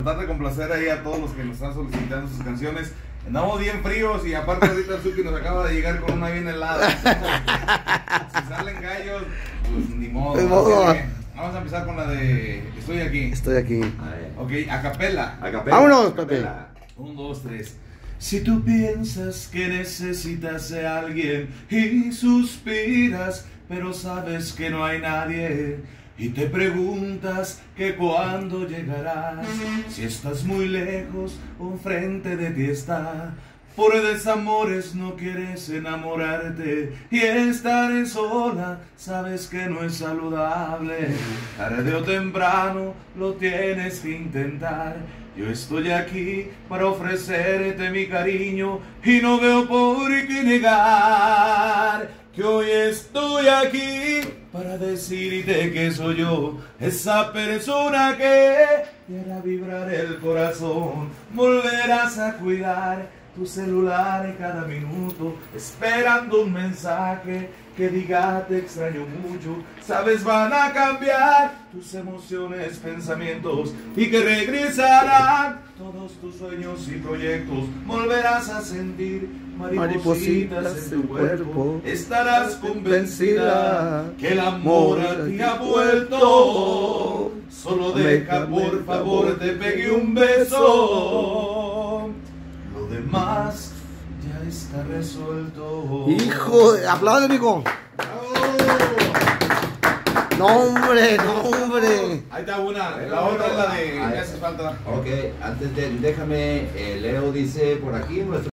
Tratar de complacer ahí a todos los que nos están solicitando sus canciones. Andamos bien fríos y aparte ahorita el Suki nos acaba de llegar con una bien helada. si salen gallos, pues ni modo. Ni modo. Así que Vamos a empezar con la de Estoy aquí. Estoy aquí. Ok, a capela. Vámonos, Pepe. Un, dos, tres. Si tú piensas que necesitas de alguien y suspiras, pero sabes que no hay nadie, y te preguntas que cuándo llegarás, si estás muy lejos o enfrente de ti está. Por desamores no quieres enamorarte y estar sola, sabes que no es saludable. Tarde o temprano lo tienes que intentar. Yo estoy aquí para ofrecerte mi cariño y no veo por qué negar que hoy estoy aquí para decirte que soy yo, esa persona que te vibrar el corazón. Volverás a cuidar tu celular cada minuto, esperando un mensaje que diga te extraño mucho. Sabes, van a cambiar tus emociones, pensamientos y que regresarán todos tus sueños y proyectos. Volverás a sentir maripositas, Maripositas en tu cuerpo. Estarás convencida que el amor a ti ha vuelto. Solo deja, por favor, te pegue un beso. Lo demás ya está resuelto. Hijo, de- aplaude, amigo. No, hombre, no, hombre. Ahí está una. La otra es la de. Ahí. Me hace falta. Ok, antes de, déjame, eh, Leo dice por aquí, nuestro